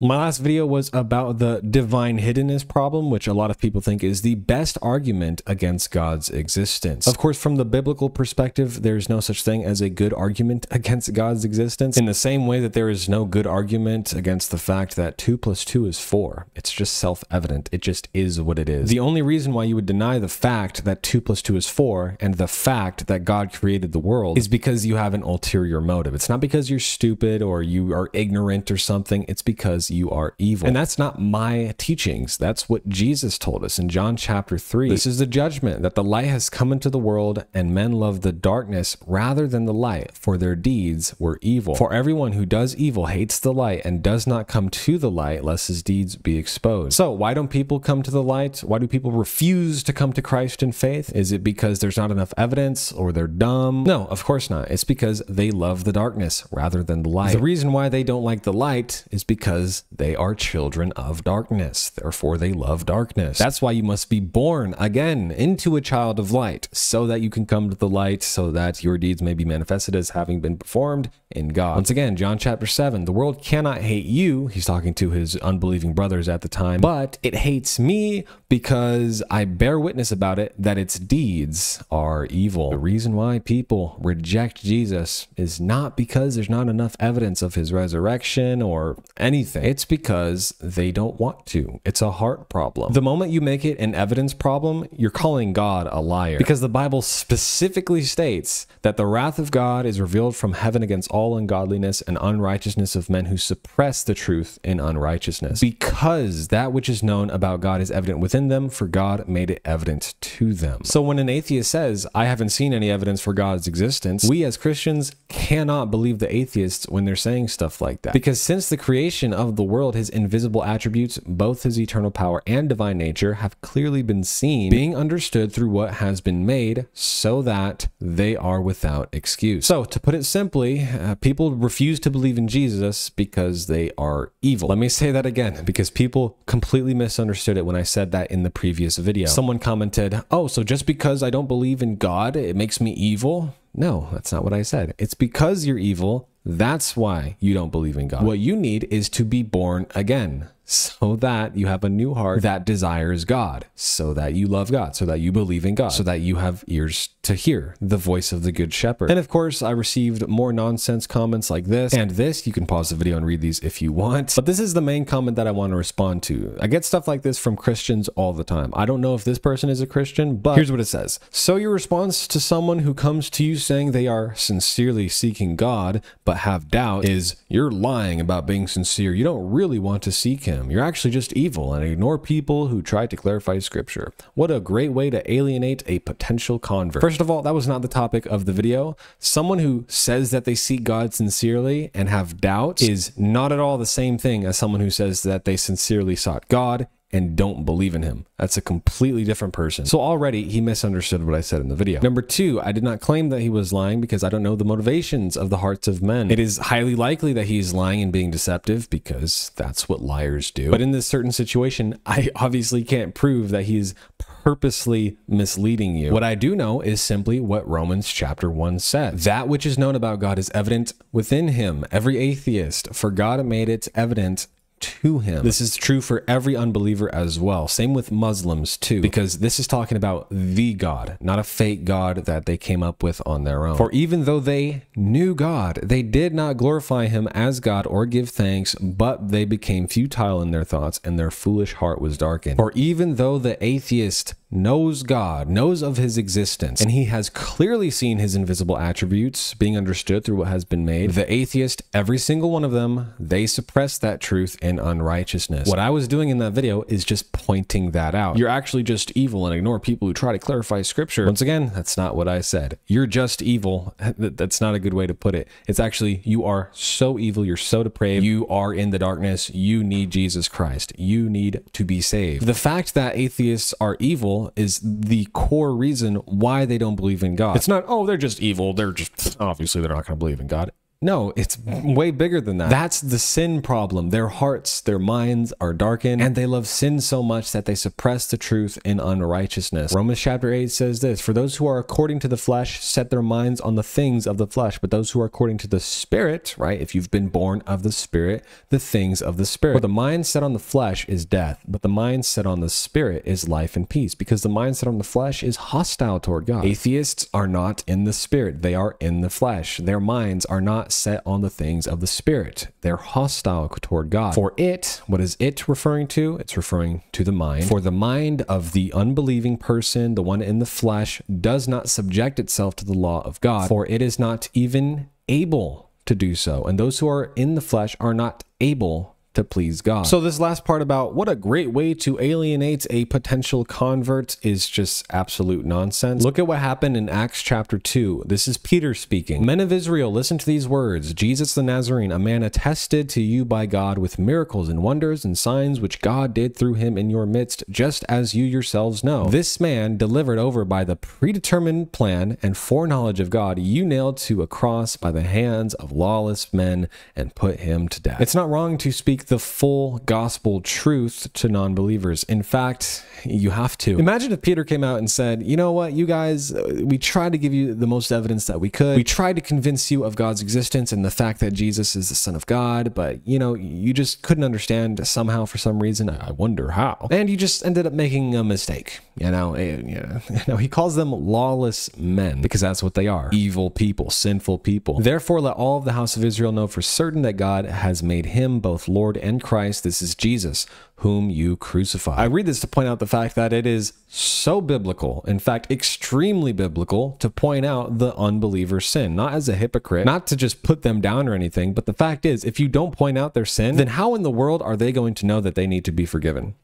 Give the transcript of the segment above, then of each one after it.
My last video was about the divine hiddenness problem, which a lot of people think is the best argument against God's existence. Of course, from the biblical perspective, there's no such thing as a good argument against God's existence, in the same way that there is no good argument against the fact that 2 plus 2 is 4. It's just self evident, it just is what it is. The only reason why you would deny the fact that 2 plus 2 is 4 and the fact that God created the world is because you have an ulterior motive. It's not because you're stupid or you are ignorant or something, it's because you are evil. And that's not my teachings. That's what Jesus told us in John chapter 3. This is the judgment that the light has come into the world, and men love the darkness rather than the light, for their deeds were evil. For everyone who does evil hates the light and does not come to the light, lest his deeds be exposed. So, why don't people come to the light? Why do people refuse to come to Christ in faith? Is it because there's not enough evidence or they're dumb? No, of course not. It's because they love the darkness rather than the light. The reason why they don't like the light is because they are children of darkness. Therefore, they love darkness. That's why you must be born again into a child of light, so that you can come to the light, so that your deeds may be manifested as having been performed in God. Once again, John chapter 7 the world cannot hate you. He's talking to his unbelieving brothers at the time, but it hates me because I bear witness about it that its deeds are evil. The reason why people reject Jesus is not because there's not enough evidence of his resurrection or anything. It's because they don't want to. It's a heart problem. The moment you make it an evidence problem, you're calling God a liar. Because the Bible specifically states that the wrath of God is revealed from heaven against all ungodliness and unrighteousness of men who suppress the truth in unrighteousness. Because that which is known about God is evident within them, for God made it evident to them. So when an atheist says, I haven't seen any evidence for God's existence, we as Christians cannot believe the atheists when they're saying stuff like that. Because since the creation of the world, his invisible attributes, both his eternal power and divine nature, have clearly been seen, being understood through what has been made, so that they are without excuse. So, to put it simply, uh, people refuse to believe in Jesus because they are evil. Let me say that again, because people completely misunderstood it when I said that in the previous video. Someone commented, Oh, so just because I don't believe in God, it makes me evil? No, that's not what I said. It's because you're evil that's why you don't believe in God. What you need is to be born again so that you have a new heart that desires God, so that you love God, so that you believe in God, so that you have ears to hear the voice of the good shepherd. And of course, I received more nonsense comments like this and this. You can pause the video and read these if you want. But this is the main comment that I want to respond to. I get stuff like this from Christians all the time. I don't know if this person is a Christian, but here's what it says. So your response to someone who comes to you saying they are sincerely seeking God, but have doubt is you're lying about being sincere. You don't really want to seek him him. You're actually just evil and ignore people who try to clarify scripture. What a great way to alienate a potential convert. First of all, that was not the topic of the video. Someone who says that they seek God sincerely and have doubts is not at all the same thing as someone who says that they sincerely sought God and don't believe in him. That's a completely different person. So already he misunderstood what I said in the video. Number two, I did not claim that he was lying because I don't know the motivations of the hearts of men. It is highly likely that he's lying and being deceptive because that's what liars do. But in this certain situation, I obviously can't prove that he's purposely misleading you. What I do know is simply what Romans chapter 1 says. That which is known about God is evident within him. Every atheist, for God made it evident to him. This is true for every unbeliever as well. Same with Muslims too, because this is talking about the God, not a fake God that they came up with on their own. For even though they knew God, they did not glorify him as God or give thanks, but they became futile in their thoughts and their foolish heart was darkened. For even though the atheist knows God, knows of his existence, and he has clearly seen his invisible attributes being understood through what has been made. The atheist, every single one of them, they suppress that truth in unrighteousness. What I was doing in that video is just pointing that out. You're actually just evil and ignore people who try to clarify scripture. Once again, that's not what I said. You're just evil. That's not a good way to put it. It's actually, you are so evil, you're so depraved, you are in the darkness, you need Jesus Christ. You need to be saved. The fact that atheists are evil is the core reason why they don't believe in God. It's not, oh, they're just evil. They're just, obviously, they're not going to believe in God. No, it's way bigger than that. That's the sin problem. Their hearts, their minds are darkened, and they love sin so much that they suppress the truth in unrighteousness. Romans chapter 8 says this For those who are according to the flesh set their minds on the things of the flesh, but those who are according to the Spirit, right? If you've been born of the Spirit, the things of the Spirit. For the mind set on the flesh is death, but the mind set on the Spirit is life and peace, because the mind set on the flesh is hostile toward God. Atheists are not in the Spirit, they are in the flesh. Their minds are not set on the things of the Spirit. They're hostile toward God. For it, what is it referring to? It's referring to the mind. For the mind of the unbelieving person, the one in the flesh, does not subject itself to the law of God, for it is not even able to do so. And those who are in the flesh are not able to please God. So this last part about what a great way to alienate a potential convert is just absolute nonsense. Look at what happened in Acts chapter 2. This is Peter speaking. Men of Israel, listen to these words. Jesus the Nazarene, a man attested to you by God with miracles and wonders and signs which God did through him in your midst, just as you yourselves know. This man, delivered over by the predetermined plan and foreknowledge of God, you nailed to a cross by the hands of lawless men and put him to death. It's not wrong to speak the full gospel truth to non believers. In fact, you have to. Imagine if Peter came out and said, You know what, you guys, we tried to give you the most evidence that we could. We tried to convince you of God's existence and the fact that Jesus is the Son of God, but, you know, you just couldn't understand somehow for some reason. I wonder how. And you just ended up making a mistake. You know, eh, you know, he calls them lawless men because that's what they are evil people, sinful people. Therefore, let all of the house of Israel know for certain that God has made him both Lord and Christ. This is Jesus, whom you crucified. I read this to point out the fact that it is so biblical, in fact, extremely biblical, to point out the unbeliever's sin, not as a hypocrite, not to just put them down or anything, but the fact is, if you don't point out their sin, then how in the world are they going to know that they need to be forgiven?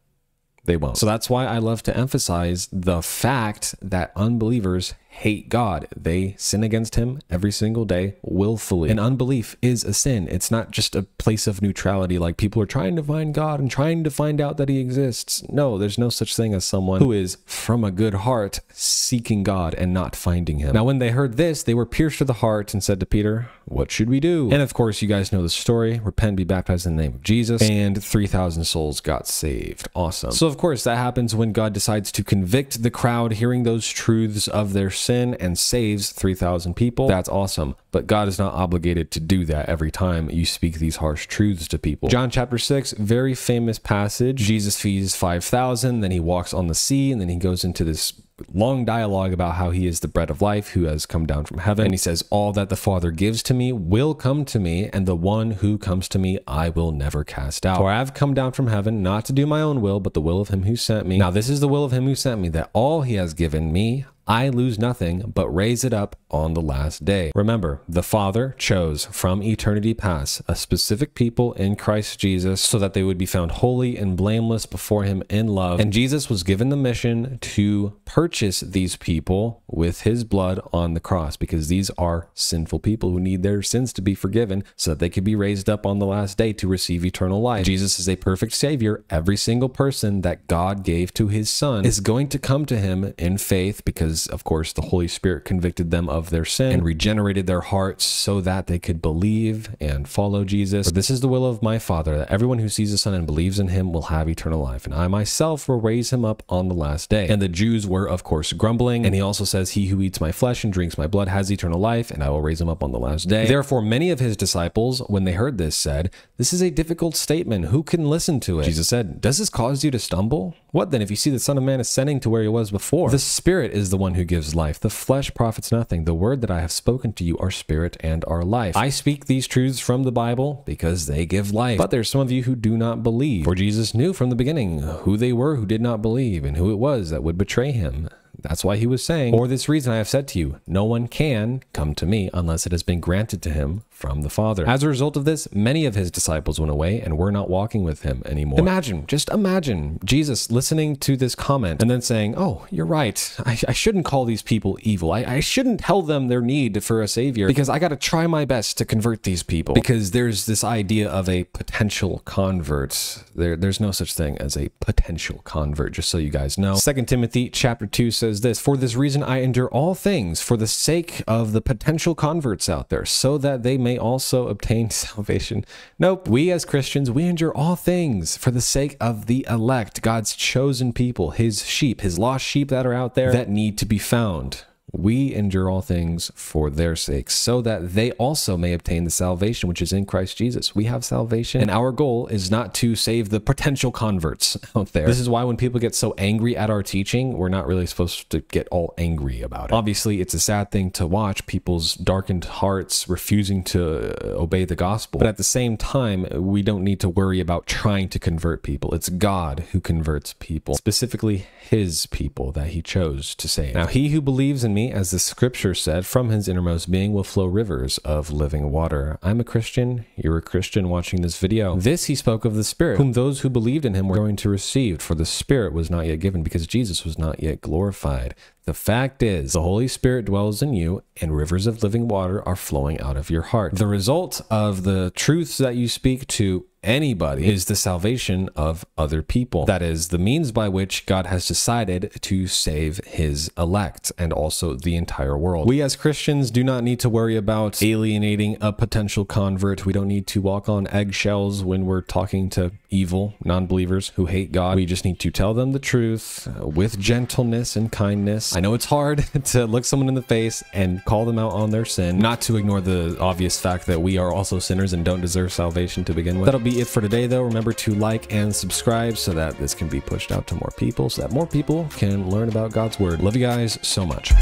They won't. So that's why I love to emphasize the fact that unbelievers hate God. They sin against him every single day willfully. And unbelief is a sin. It's not just a place of neutrality like people are trying to find God and trying to find out that he exists. No, there's no such thing as someone who is from a good heart seeking God and not finding him. Now, when they heard this, they were pierced to the heart and said to Peter, What should we do? And of course, you guys know the story. Repent, be baptized in the name of Jesus, and 3,000 souls got saved. Awesome. So, of course, that happens when God decides to convict the crowd hearing those truths of their sin and saves 3,000 people. That's awesome. But God is not obligated to do that every time you speak these harsh truths to people. John chapter 6, very famous passage. Jesus feeds 5,000, then he walks on the sea, and then he goes into this long dialogue about how he is the bread of life who has come down from heaven. And he says, All that the Father gives to me will come to me, and the one who comes to me I will never cast out. For I have come down from heaven not to do my own will, but the will of him who sent me. Now, this is the will of him who sent me, that all he has given me I lose nothing, but raise it up on the last day. Remember, the Father chose from eternity past a specific people in Christ Jesus so that they would be found holy and blameless before Him in love. And Jesus was given the mission to purchase these people with His blood on the cross because these are sinful people who need their sins to be forgiven so that they could be raised up on the last day to receive eternal life. Jesus is a perfect Savior. Every single person that God gave to His Son is going to come to Him in faith because because, of course, the Holy Spirit convicted them of their sin and regenerated their hearts so that they could believe and follow Jesus. For this is the will of my Father, that everyone who sees the Son and believes in him will have eternal life, and I myself will raise him up on the last day. And the Jews were, of course, grumbling. And he also says, He who eats my flesh and drinks my blood has eternal life, and I will raise him up on the last day. Therefore, many of his disciples, when they heard this, said, This is a difficult statement. Who can listen to it? Jesus said, Does this cause you to stumble? What then if you see the Son of Man ascending to where he was before? The Spirit is the one who gives life. The flesh profits nothing. The word that I have spoken to you are spirit and are life. I speak these truths from the Bible because they give life. But there's some of you who do not believe. For Jesus knew from the beginning who they were who did not believe and who it was that would betray him. That's why he was saying, For this reason I have said to you, no one can come to me unless it has been granted to him from the Father. As a result of this, many of his disciples went away and were not walking with him anymore. Imagine, just imagine Jesus listening to this comment and then saying, Oh, you're right. I, I shouldn't call these people evil. I, I shouldn't tell them their need for a savior because I got to try my best to convert these people. Because there's this idea of a potential convert. There, there's no such thing as a potential convert, just so you guys know. Second Timothy chapter 2 says, says this For this reason, I endure all things for the sake of the potential converts out there, so that they may also obtain salvation. Nope. We as Christians, we endure all things for the sake of the elect, God's chosen people, his sheep, his lost sheep that are out there that need to be found we endure all things for their sakes, so that they also may obtain the salvation which is in Christ Jesus. We have salvation, and our goal is not to save the potential converts out there. This is why when people get so angry at our teaching, we're not really supposed to get all angry about it. Obviously, it's a sad thing to watch people's darkened hearts refusing to uh, obey the gospel, but at the same time, we don't need to worry about trying to convert people. It's God who converts people, specifically His people that He chose to save. Now, he who believes in me as the scripture said, from his innermost being will flow rivers of living water. I'm a Christian. You're a Christian watching this video. This he spoke of the Spirit, whom those who believed in him were going to receive, for the Spirit was not yet given because Jesus was not yet glorified. The fact is, the Holy Spirit dwells in you, and rivers of living water are flowing out of your heart. The result of the truths that you speak to anybody is the salvation of other people. That is the means by which God has decided to save his elect and also the entire world. We as Christians do not need to worry about alienating a potential convert. We don't need to walk on eggshells when we're talking to evil non believers who hate God. We just need to tell them the truth uh, with gentleness and kindness. I know it's hard to look someone in the face and call them out on their sin, not to ignore the obvious fact that we are also sinners and don't deserve salvation to begin with. That'll it for today, though. Remember to like and subscribe so that this can be pushed out to more people, so that more people can learn about God's Word. Love you guys so much.